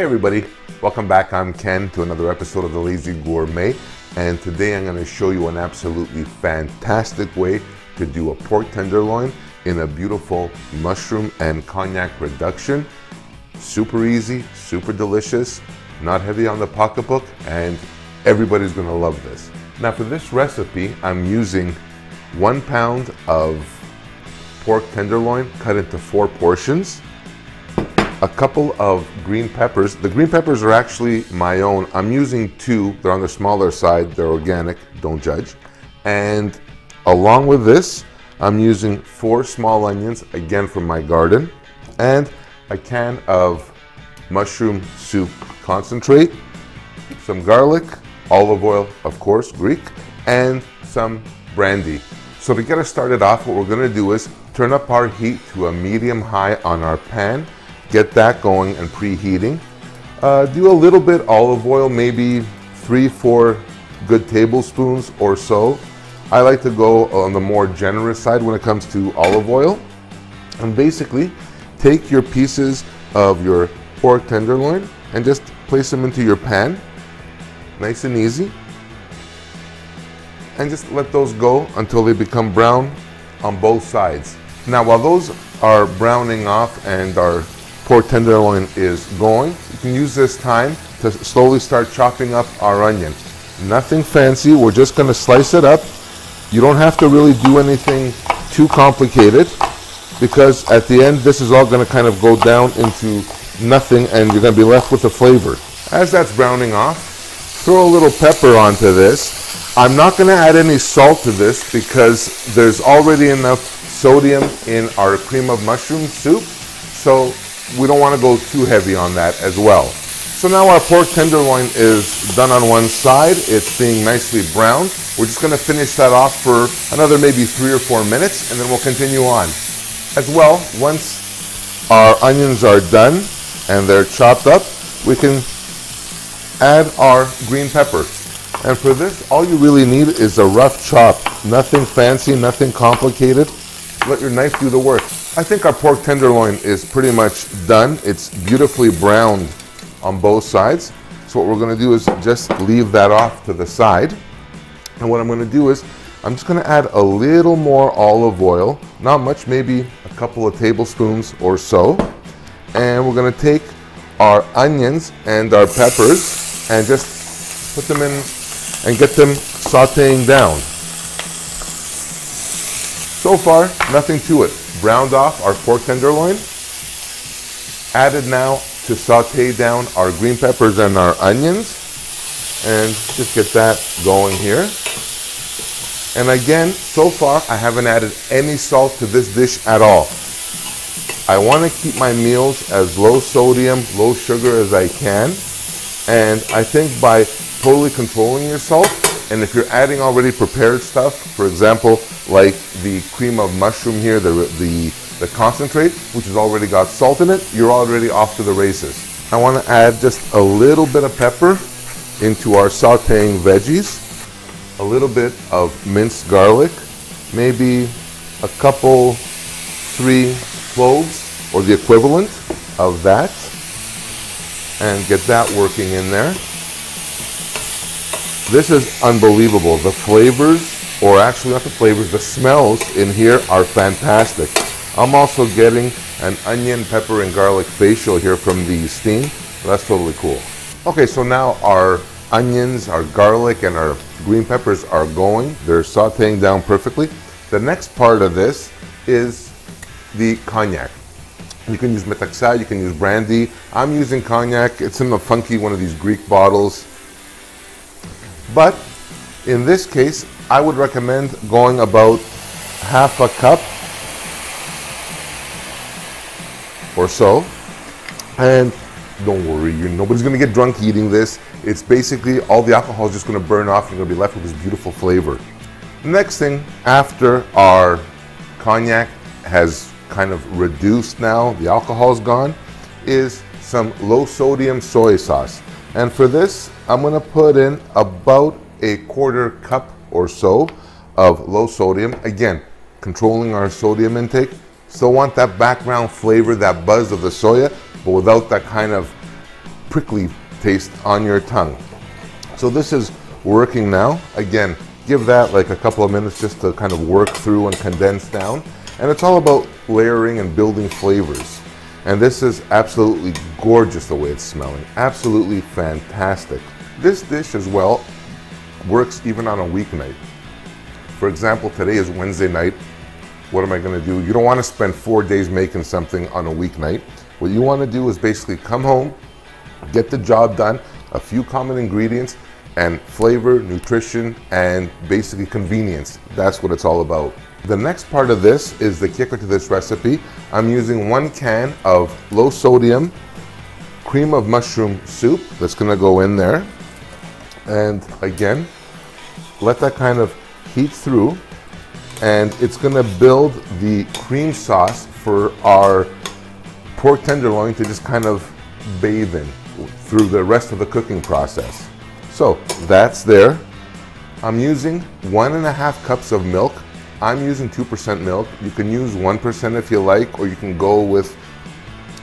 Hey everybody, welcome back. I'm Ken to another episode of The Lazy Gourmet and today I'm going to show you an absolutely fantastic way to do a pork tenderloin in a beautiful mushroom and cognac reduction. Super easy, super delicious, not heavy on the pocketbook and everybody's going to love this. Now for this recipe I'm using one pound of pork tenderloin cut into four portions a couple of green peppers. The green peppers are actually my own. I'm using two. They're on the smaller side. They're organic. Don't judge. And along with this, I'm using four small onions, again from my garden, and a can of mushroom soup concentrate, some garlic, olive oil, of course, Greek, and some brandy. So to get us started off, what we're gonna do is turn up our heat to a medium high on our pan get that going and preheating. Uh, do a little bit olive oil, maybe three, four good tablespoons or so. I like to go on the more generous side when it comes to olive oil. And basically, take your pieces of your pork tenderloin and just place them into your pan, nice and easy. And just let those go until they become brown on both sides. Now, while those are browning off and are pork tenderloin is going. You can use this time to slowly start chopping up our onion. Nothing fancy, we're just gonna slice it up. You don't have to really do anything too complicated because at the end this is all gonna kind of go down into nothing and you're gonna be left with the flavor. As that's browning off, throw a little pepper onto this. I'm not gonna add any salt to this because there's already enough sodium in our cream of mushroom soup. So we don't want to go too heavy on that as well. So now our pork tenderloin is done on one side. It's being nicely browned. We're just going to finish that off for another maybe three or four minutes and then we'll continue on. As well, once our onions are done and they're chopped up, we can add our green pepper. And for this, all you really need is a rough chop. Nothing fancy, nothing complicated. Let your knife do the work. I think our pork tenderloin is pretty much done. It's beautifully browned on both sides. So what we're gonna do is just leave that off to the side. And what I'm gonna do is, I'm just gonna add a little more olive oil, not much, maybe a couple of tablespoons or so. And we're gonna take our onions and our peppers and just put them in and get them sauteing down. So far, nothing to it browned off our pork tenderloin. Added now to saute down our green peppers and our onions. And just get that going here. And again, so far, I haven't added any salt to this dish at all. I want to keep my meals as low sodium, low sugar as I can. And I think by totally controlling your salt, and if you're adding already prepared stuff, for example, like the cream of mushroom here, the, the, the concentrate, which has already got salt in it, you're already off to the races. I want to add just a little bit of pepper into our sauteing veggies, a little bit of minced garlic, maybe a couple, three cloves or the equivalent of that, and get that working in there. This is unbelievable. The flavors, or actually not the flavors, the smells in here are fantastic. I'm also getting an onion, pepper, and garlic facial here from the steam. That's totally cool. Okay, so now our onions, our garlic, and our green peppers are going. They're sauteing down perfectly. The next part of this is the cognac. You can use metaxa, you can use brandy. I'm using cognac. It's in a funky one of these Greek bottles. But in this case, I would recommend going about half a cup or so. And don't worry, you, nobody's gonna get drunk eating this. It's basically all the alcohol is just gonna burn off. You're gonna be left with this beautiful flavor. Next thing, after our cognac has kind of reduced now, the alcohol is gone, is some low sodium soy sauce. And for this, I'm gonna put in about a quarter cup or so of low sodium. Again, controlling our sodium intake. Still want that background flavor, that buzz of the soya, but without that kind of prickly taste on your tongue. So this is working now. Again, give that like a couple of minutes just to kind of work through and condense down. And it's all about layering and building flavors. And this is absolutely gorgeous the way it's smelling. Absolutely fantastic. This dish as well works even on a weeknight. For example, today is Wednesday night. What am I gonna do? You don't wanna spend four days making something on a weeknight. What you wanna do is basically come home, get the job done, a few common ingredients, and flavor, nutrition, and basically convenience. That's what it's all about. The next part of this is the kicker to this recipe. I'm using one can of low sodium cream of mushroom soup that's gonna go in there. And again, let that kind of heat through and it's gonna build the cream sauce for our pork tenderloin to just kind of bathe in through the rest of the cooking process. So that's there. I'm using one and a half cups of milk. I'm using 2% milk. You can use 1% if you like, or you can go with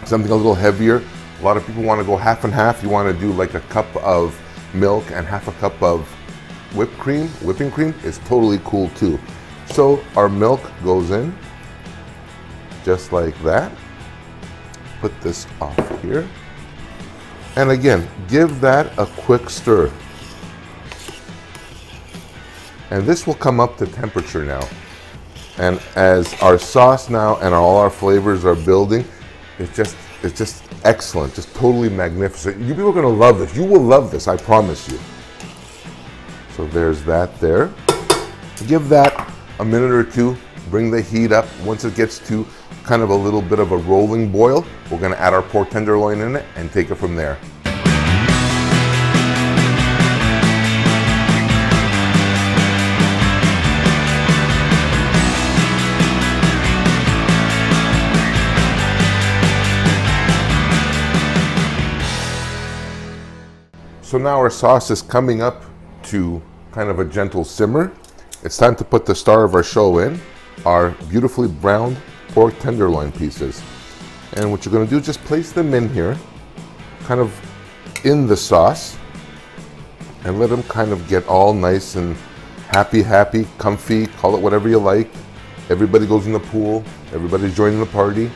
something a little heavier. A lot of people want to go half and half. You want to do like a cup of milk and half a cup of whipped cream. Whipping cream is totally cool too. So our milk goes in just like that. Put this off here. And again, give that a quick stir. And this will come up to temperature now. And as our sauce now and all our flavors are building, it's just it's just excellent, just totally magnificent. You people are gonna love this. You will love this, I promise you. So there's that there. Give that a minute or two, bring the heat up. Once it gets to kind of a little bit of a rolling boil, we're gonna add our pork tenderloin in it and take it from there. So now our sauce is coming up to kind of a gentle simmer. It's time to put the star of our show in, our beautifully browned pork tenderloin pieces. And what you're gonna do is just place them in here, kind of in the sauce, and let them kind of get all nice and happy, happy, comfy, call it whatever you like. Everybody goes in the pool, everybody's joining the party,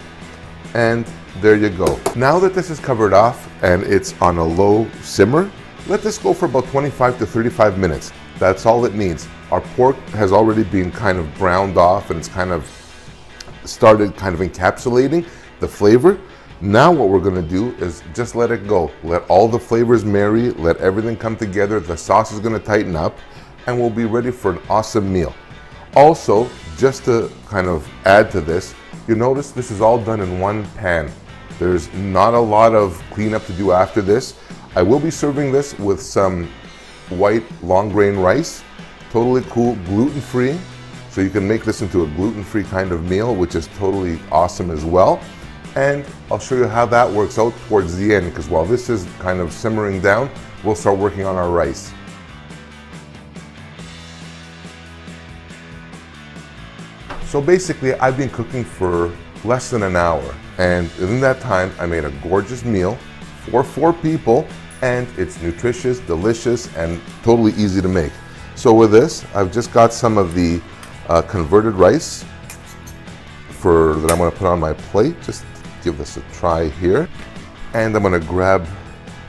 and there you go. Now that this is covered off and it's on a low simmer, let this go for about 25 to 35 minutes. That's all it needs. Our pork has already been kind of browned off and it's kind of started kind of encapsulating the flavor. Now what we're gonna do is just let it go. Let all the flavors marry, let everything come together. The sauce is gonna tighten up and we'll be ready for an awesome meal. Also, just to kind of add to this, you notice this is all done in one pan. There's not a lot of cleanup to do after this. I will be serving this with some white long grain rice, totally cool, gluten-free. So you can make this into a gluten-free kind of meal, which is totally awesome as well. And I'll show you how that works out towards the end, because while this is kind of simmering down, we'll start working on our rice. So basically, I've been cooking for less than an hour. And in that time, I made a gorgeous meal for four people and it's nutritious, delicious, and totally easy to make. So with this, I've just got some of the uh, converted rice for that I'm gonna put on my plate. Just give this a try here. And I'm gonna grab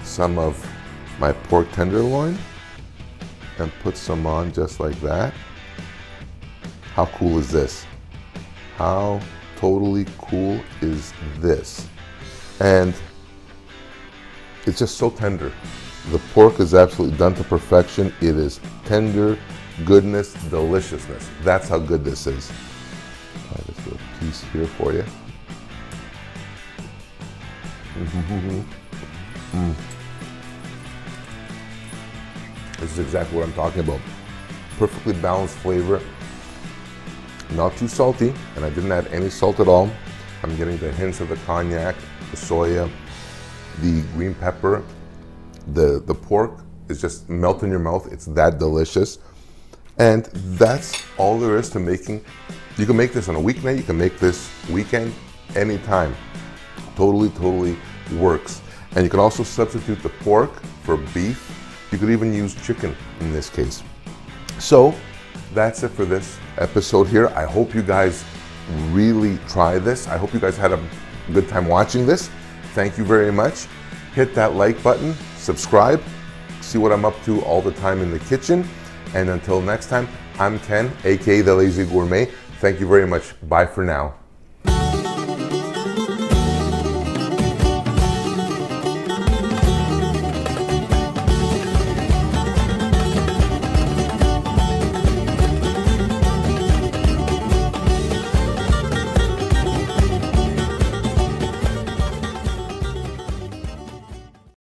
some of my pork tenderloin and put some on just like that. How cool is this? How totally cool is this? And it's just so tender. The pork is absolutely done to perfection. It is tender, goodness, deliciousness. That's how good this is. Just do a piece here for you. mm. This is exactly what I'm talking about. Perfectly balanced flavor, not too salty, and I didn't add any salt at all. I'm getting the hints of the cognac, the soya, the green pepper, the, the pork is just melt in your mouth. It's that delicious. And that's all there is to making. You can make this on a weeknight, you can make this weekend, anytime. Totally, totally works. And you can also substitute the pork for beef. You could even use chicken in this case. So that's it for this episode here. I hope you guys really try this. I hope you guys had a good time watching this. Thank you very much. Hit that like button, subscribe, see what I'm up to all the time in the kitchen. And until next time, I'm Ken, aka The Lazy Gourmet. Thank you very much. Bye for now.